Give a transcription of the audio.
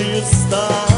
está.